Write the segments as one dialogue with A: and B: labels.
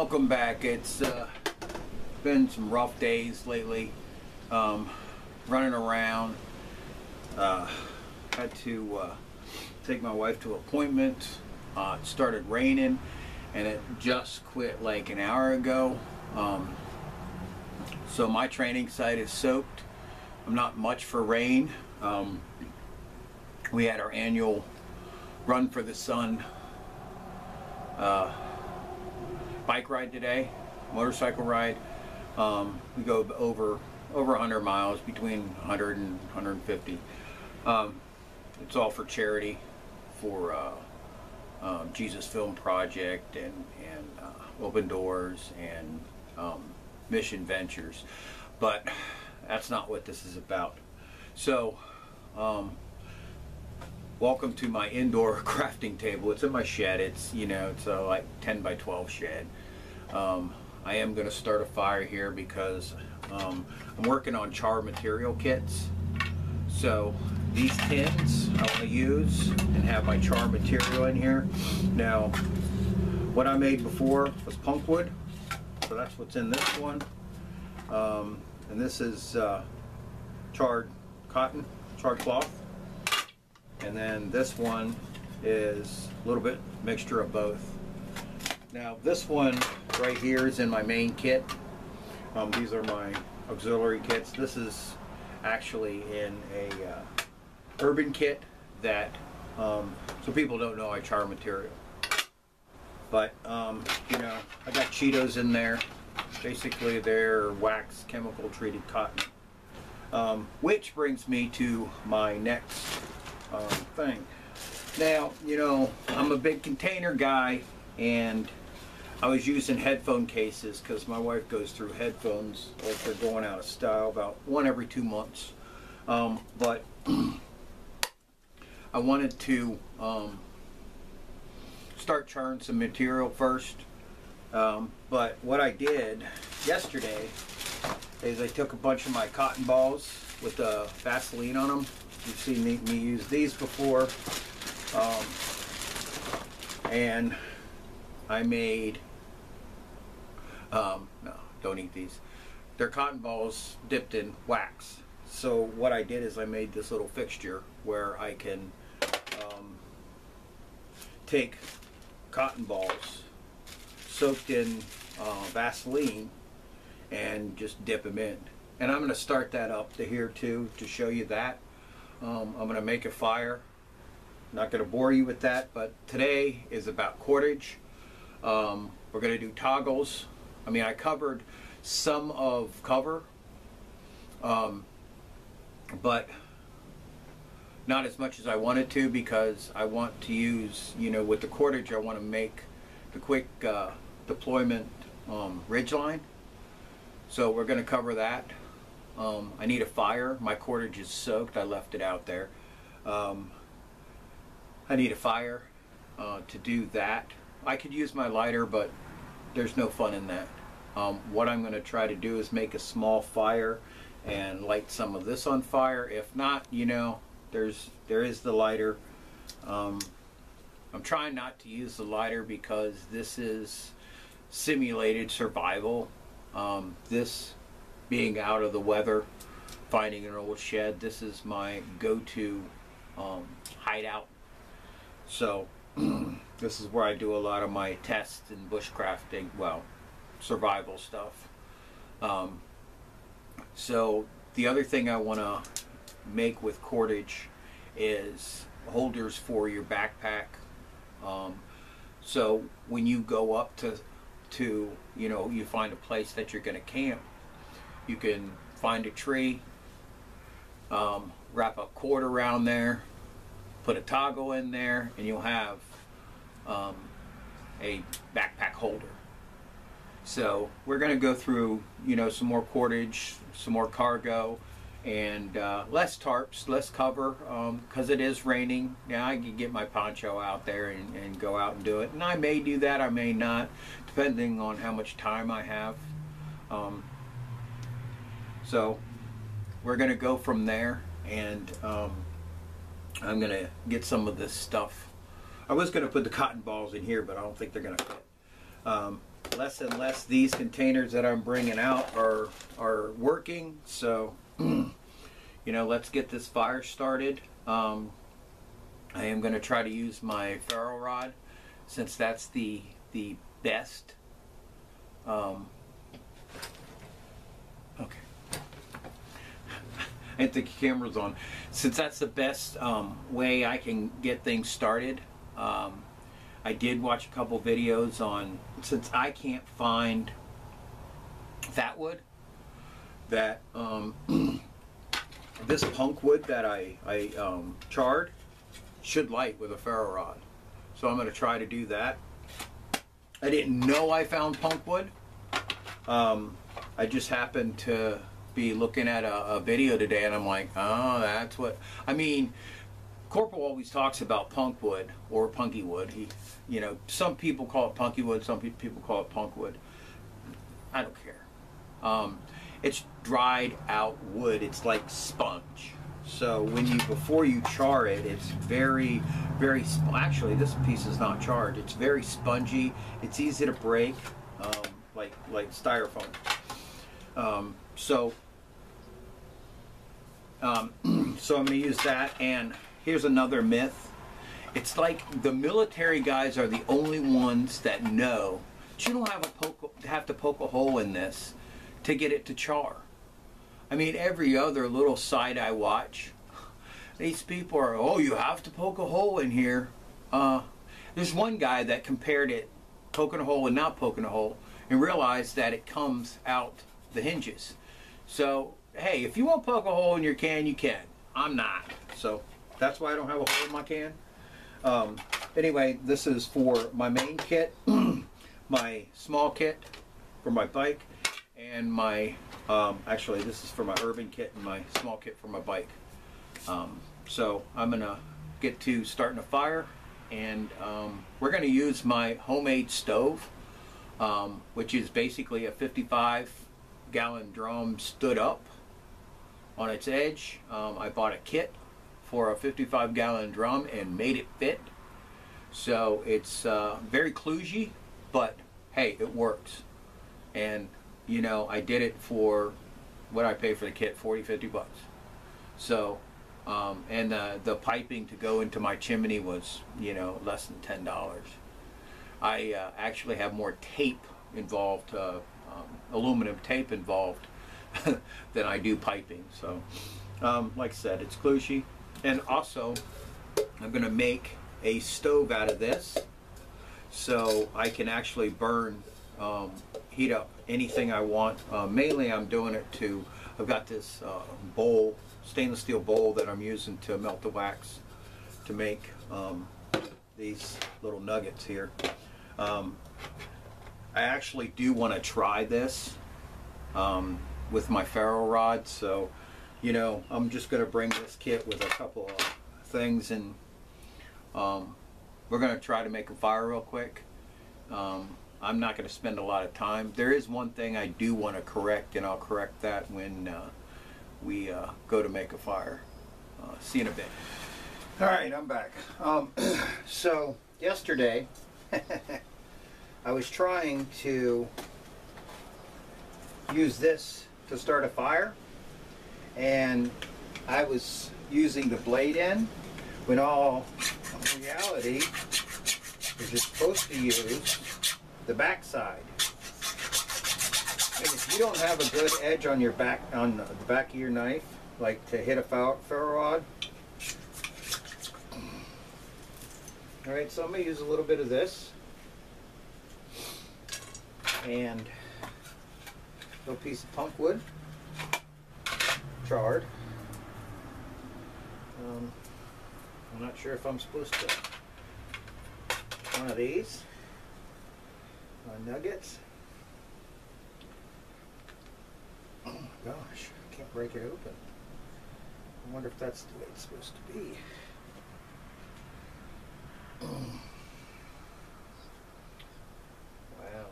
A: welcome back. It's uh, been some rough days lately. Um, running around. Uh, had to uh, take my wife to appointments. Uh, it started raining and it just quit like an hour ago. Um, so my training site is soaked. I'm not much for rain. Um, we had our annual Run for the Sun uh, bike ride today, motorcycle ride. Um, we go over over 100 miles, between 100 and 150. Um, it's all for charity, for uh, um, Jesus Film Project and and uh, Open Doors and um, Mission Ventures, but that's not what this is about. So. Welcome to my indoor crafting table. It's in my shed. It's, you know, it's a like 10 by 12 shed. Um, I am going to start a fire here because um, I'm working on char material kits. So these tins I want to use and have my char material in here. Now, what I made before was punk wood. So that's what's in this one. Um, and this is uh, charred cotton, charred cloth. And then this one is a little bit mixture of both. Now this one right here is in my main kit. Um, these are my auxiliary kits. This is actually in a uh, urban kit that, um, so people don't know I char material. But, um, you know, I got Cheetos in there. Basically they're wax chemical treated cotton. Um, which brings me to my next um, thing. Now, you know, I'm a big container guy and I was using headphone cases because my wife goes through headphones like they're going out of style about one every two months. Um, but I wanted to um, start charring some material first. Um, but what I did yesterday is I took a bunch of my cotton balls with the Vaseline on them You've seen me, me use these before. Um, and I made, um, no, don't eat these. They're cotton balls dipped in wax. So what I did is I made this little fixture where I can um, take cotton balls soaked in uh, Vaseline and just dip them in. And I'm going to start that up to here too to show you that. Um, I'm going to make a fire. Not going to bore you with that, but today is about cordage. Um, we're going to do toggles. I mean, I covered some of cover, um, but not as much as I wanted to because I want to use, you know, with the cordage, I want to make the quick uh, deployment um, ridge line. So we're going to cover that. Um, I need a fire. My cordage is soaked. I left it out there. Um, I need a fire uh, to do that. I could use my lighter, but there's no fun in that. Um, what I'm going to try to do is make a small fire and light some of this on fire. If not, you know, there's there is the lighter. Um, I'm trying not to use the lighter because this is simulated survival. Um, this being out of the weather, finding an old shed. This is my go-to um, hideout. So this is where I do a lot of my tests and bushcrafting, well, survival stuff. Um, so the other thing I want to make with cordage is holders for your backpack. Um, so when you go up to, to, you know, you find a place that you're going to camp, you can find a tree, um, wrap a cord around there, put a toggle in there, and you'll have um, a backpack holder. So we're going to go through, you know, some more cordage, some more cargo, and uh, less tarps, less cover, because um, it is raining. Now I can get my poncho out there and, and, go out and do it. And I may do that, I may not, depending on how much time I have. Um, so we're going to go from there and um, I'm going to get some of this stuff. I was going to put the cotton balls in here, but I don't think they're going to fit. Um, less and less these containers that I'm bringing out are are working. So, you know, let's get this fire started. Um, I am going to try to use my ferro rod since that's the the best. Um, okay. Think the camera's on. Since that's the best um, way I can get things started, um, I did watch a couple videos on, since I can't find fat wood, that um, this punk wood that I, I um, charred should light with a ferro rod. So I'm going to try to do that. I didn't know I found punk wood. Um, I just happened to be looking at a, a, video today and I'm like, oh, that's what, I mean, Corporal always talks about punk wood or punky wood. He, you know, some people call it punky wood, some people call it punk wood. I don't care. Um, it's dried out wood. It's like sponge. So when you before you char it, it's very, very. Actually, this piece is not charred. It's very spongy. It's easy to break, um, like like styrofoam. Um, so, um, so I'm going to use that. And here's another myth. It's like the military guys are the only ones that know that you don't have a poke, have to poke a hole in this to get it to char. I mean, every other little site I watch, these people are, oh, you have to poke a hole in here. Uh, there's one guy that compared it, poking a hole and not poking a hole, and realized that it comes out the hinges. So, hey, if you want to poke a hole in your can, you can. I'm not. So, that's why I don't have a hole in my can. Um, anyway, this is for my main kit, my small kit for my bike, and my um, actually, this is for my urban kit and my small kit for my bike. Um, so I'm gonna get to starting a fire, and um, we're gonna use my homemade stove, um, which is basically a 55 gallon drum stood up on its edge. Um, I bought a kit for a 55 gallon drum and made it fit. So it's uh, very kludgy, but hey, it works. And you know, I did it for what I paid for the kit, 40, 50 bucks. So, um, and uh, the piping to go into my chimney was, you know, less than $10. I uh, actually have more tape involved, uh, um, aluminum tape involved than I do piping. So, um, like I said, it's kludgy. And also, I'm going to make a stove out of this so I can actually burn um, heat up anything I want. Uh, mainly I'm doing it to, I've got this uh, bowl, stainless steel bowl that I'm using to melt the wax to make um, these little nuggets here. Um, I actually do want to try this um, with my ferro rod, so you know I'm just going to bring this kit with a couple of things and um, we're going to try to make a fire real quick. Um, I'm not going to spend a lot of time. There is one thing I do want to correct, and I'll correct that when uh, we uh, go to make a fire. Uh, see you in a bit. All right, I'm back. Um, so yesterday, I was trying to use this to start a fire, and I was using the blade end, when all in reality, is you're supposed to use the back side. And if you don't have a good edge on your back, on the back of your knife, like to hit a ferro rod, all right, so I'm gonna use a little bit of this. And little piece of punk wood, charred. Um, I'm not sure if I'm supposed to one of these nuggets. Oh my gosh, I can't break it open. I wonder if that's the way it's supposed to be. Wow,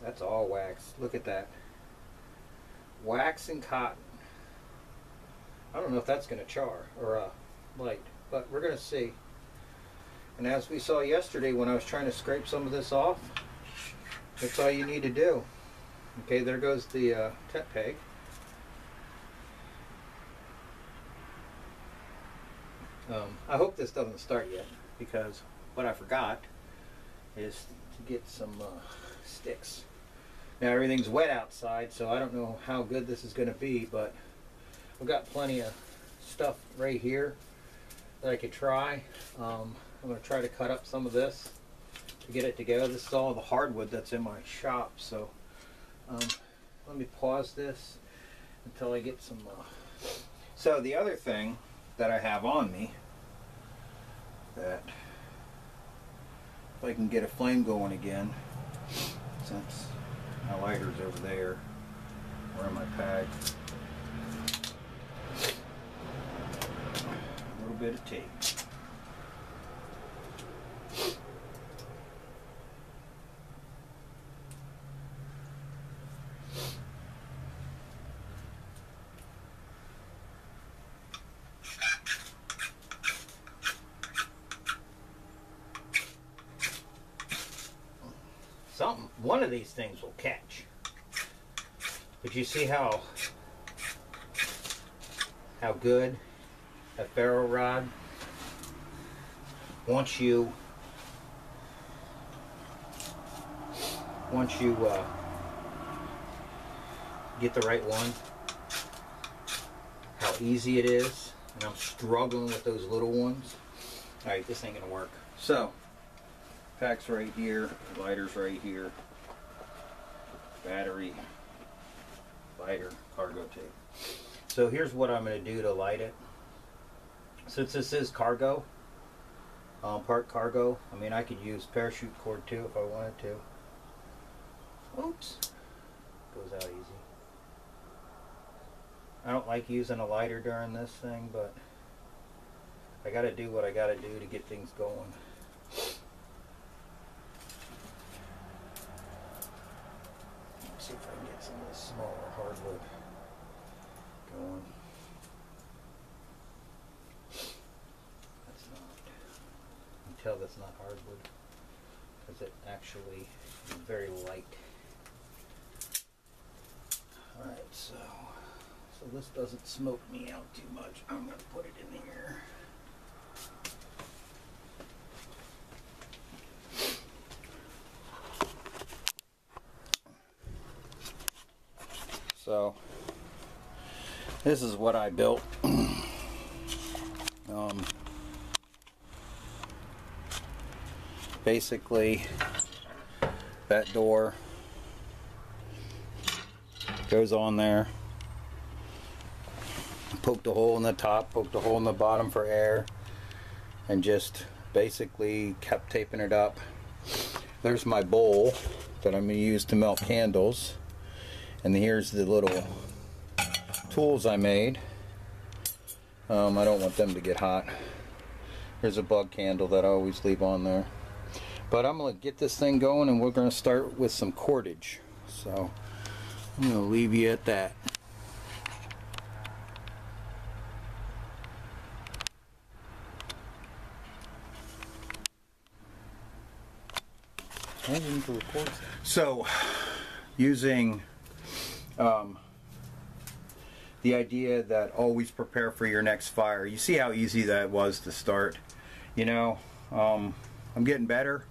A: that's all wax. Look at that. Wax and cotton. I don't know if that's going to char or uh, light, but we're going to see. And as we saw yesterday when I was trying to scrape some of this off, that's all you need to do. Okay, there goes the uh, tent peg. Um, I hope this doesn't start yet because what I forgot is to get some uh, sticks. Now everything's wet outside, so I don't know how good this is going to be, but I've got plenty of stuff right here that I could try. Um, I'm going to try to cut up some of this to get it together. This is all the hardwood that's in my shop, so um, let me pause this until I get some. Uh... So the other thing that I have on me that if I can get a flame going again, since my lighter's over there, where my pad. A little bit of tape. One of these things will catch. But you see how how good a ferro rod once you once you uh, get the right one. How easy it is and I'm struggling with those little ones. All right this ain't gonna work. So Pack's right here, lighter's right here, battery, lighter, cargo tape. So here's what I'm going to do to light it. Since this is cargo, um, part cargo, I mean I could use parachute cord too if I wanted to. Oops, goes out easy. I don't like using a lighter during this thing, but I got to do what I got to do to get things going. see if I can get some of this smaller hardwood going. That's not, you can tell that's not hardwood because it actually is very light. Alright, so, so this doesn't smoke me out too much. I'm going to put it in here. So this is what I built. um, basically, that door goes on there. Poked a hole in the top, poked a hole in the bottom for air, and just basically kept taping it up. There's my bowl that I'm going to use to melt candles and here's the little tools I made um, I don't want them to get hot there's a bug candle that I always leave on there but I'm gonna get this thing going and we're gonna start with some cordage so I'm gonna leave you at that so using um, the idea that always prepare for your next fire. You see how easy that was to start. You know, um, I'm getting better.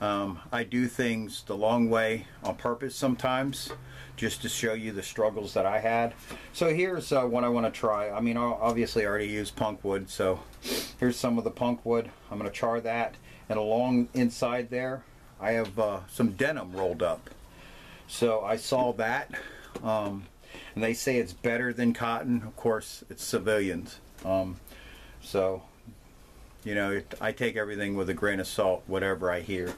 A: Um, I do things the long way on purpose sometimes just to show you the struggles that I had. So here's uh, what I want to try. I mean, obviously I already used punk wood, so here's some of the punk wood. I'm going to char that, and along inside there, I have uh, some denim rolled up. So I saw that um, and they say it's better than cotton. Of course, it's civilians. Um, so, you know, I take everything with a grain of salt, whatever I hear,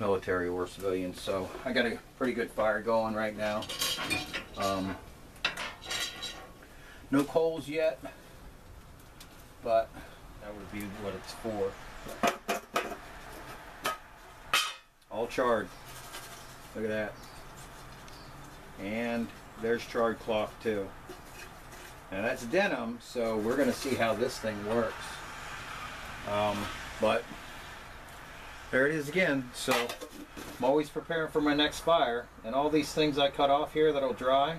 A: military or civilians. So I got a pretty good fire going right now. Um, no coals yet, but that would be what it's for. All charred. Look at that and there's charred cloth too. Now that's denim, so we're going to see how this thing works. Um, but there it is again. So I'm always preparing for my next fire. And all these things I cut off here that'll dry,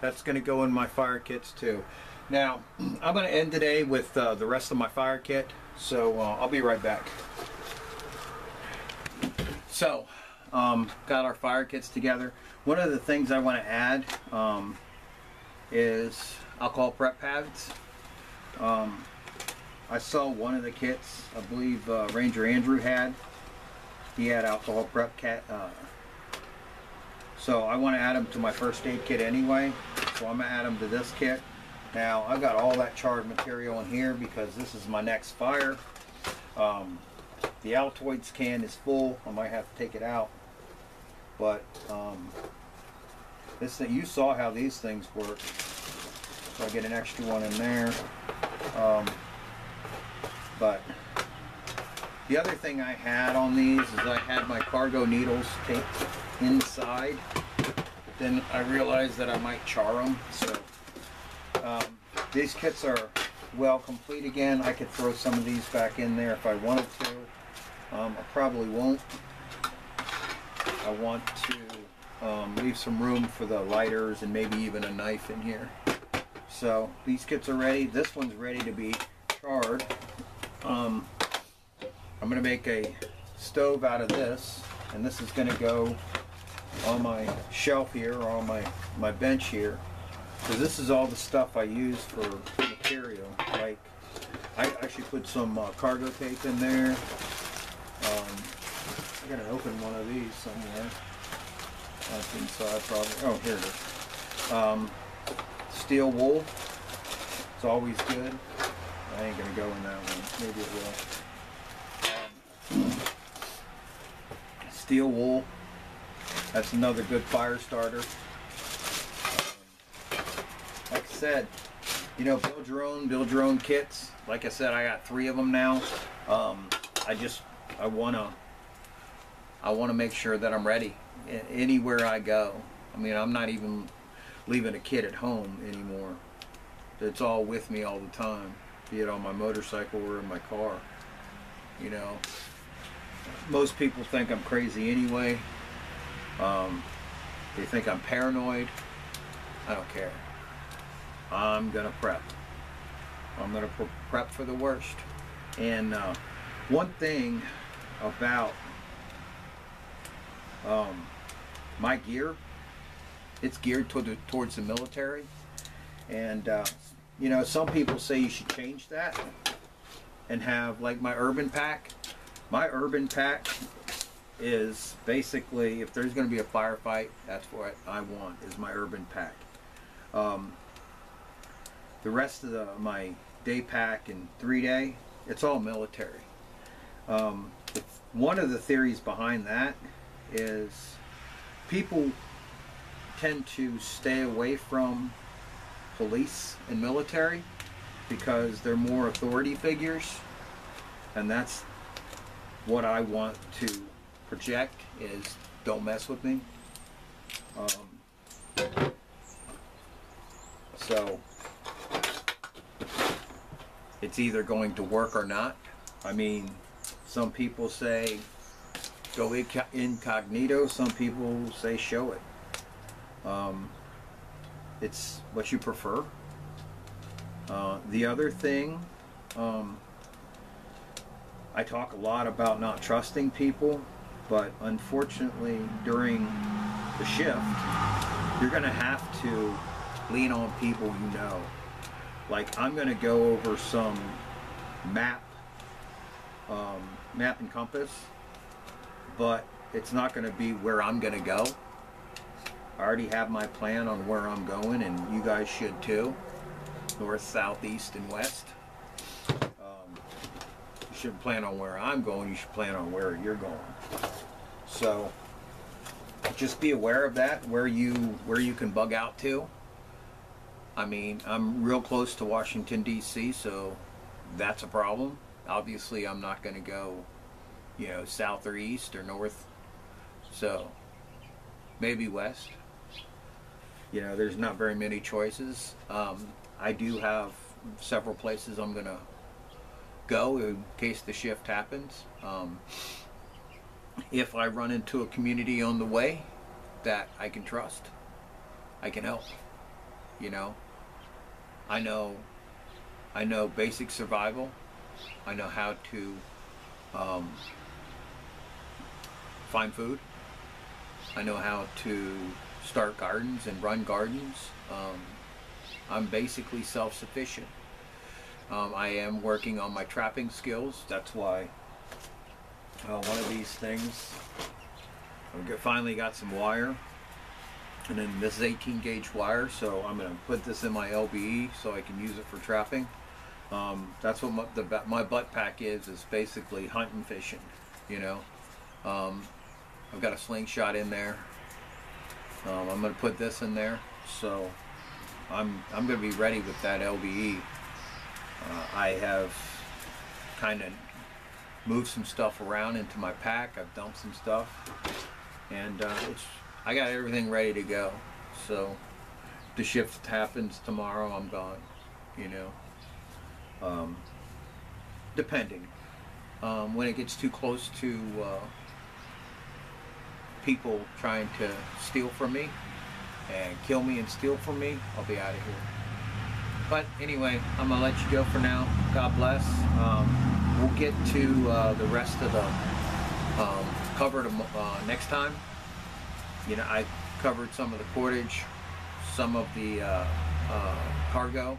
A: that's going to go in my fire kits too. Now, I'm going to end today with uh, the rest of my fire kit. So uh, I'll be right back. So, um, got our fire kits together. One of the things I want to add um, is alcohol prep pads. Um, I saw one of the kits, I believe uh, Ranger Andrew had. He had alcohol prep cat. Uh, so I want to add them to my first aid kit anyway. So I'm going to add them to this kit. Now I've got all that charred material in here because this is my next fire. Um, the Altoids can is full. I might have to take it out. But um, this thing, you saw how these things work. So I get an extra one in there. Um, but the other thing I had on these is I had my cargo needles taped inside. Then I realized that I might char them. So um, these kits are well complete again. I could throw some of these back in there if I wanted to. Um, I probably won't. I want to um, leave some room for the lighters and maybe even a knife in here. So these kits are ready. This one's ready to be charred. Um, I'm going to make a stove out of this and this is going to go on my shelf here or on my, my bench here. Because this is all the stuff I use for material like I actually put some uh, cargo tape in there. Um, I gotta open one of these somewhere. That's inside probably oh here it is. Um, steel wool it's always good. I ain't gonna go in that one. Maybe it will steel wool that's another good fire starter like I said, you know, build your own, build your own kits. Like I said, I got three of them now. Um, I just, I wanna, I wanna make sure that I'm ready anywhere I go. I mean, I'm not even leaving a kit at home anymore. It's all with me all the time, be it on my motorcycle or in my car. You know, most people think I'm crazy anyway. Um, they think I'm paranoid. I don't care. I'm gonna prep. I'm gonna prep for the worst. And uh, one thing about um, my gear, it's geared toward the, towards the military. And uh, you know, some people say you should change that and have like my urban pack. My urban pack is basically if there's going to be a firefight, that's what I want is my urban pack. Um, the rest of the, my day pack and three day, it's all military. Um, one of the theories behind that is people tend to stay away from police and military because they're more authority figures and that's what I want to project is don't mess with me um, so it's either going to work or not. I mean, some people say go incognito, some people say show it. Um, it's what you prefer. Uh, the other thing, um, I talk a lot about not trusting people, but unfortunately during the shift, you're going to have to lean on people you know like I'm going to go over some map, um, map and compass, but it's not going to be where I'm going to go. I already have my plan on where I'm going, and you guys should too. North, south, east, and west. Shouldn't plan on where I'm going, you should plan on where you're going. So, just be aware of that, where you where you can bug out to. I mean, I'm real close to Washington, D.C., so that's a problem. Obviously, I'm not going to go, you know, south or east or north. So, maybe west. You know, there's not very many choices. Um, I do have several places I'm going to go in case the shift happens. Um, if I run into a community on the way that I can trust, I can help. You know, I know, I know basic survival. I know how to um, find food. I know how to start gardens and run gardens. Um, I'm basically self-sufficient. Um, I am working on my trapping skills. That's why uh, one of these things, I've finally got some wire. And then this is 18 gauge wire, so I'm going to put this in my LBE so I can use it for trapping. Um, that's what my, the, my butt pack is, is basically hunting fishing, you know. Um, I've got a slingshot in there. Um, I'm going to put this in there, so I'm, I'm going to be ready with that LBE. Uh, I have kind of moved some stuff around into my pack. I've dumped some stuff, and uh, it's I got everything ready to go. So the shift happens tomorrow. I'm gone. You know, um, depending. Um, when it gets too close to uh, people trying to steal from me and kill me and steal from me, I'll be out of here. But anyway, I'm gonna let you go for now. God bless. Um, we'll get to uh, the rest of the um, cover uh, next time. You know, I covered some of the cordage, some of the uh, uh cargo.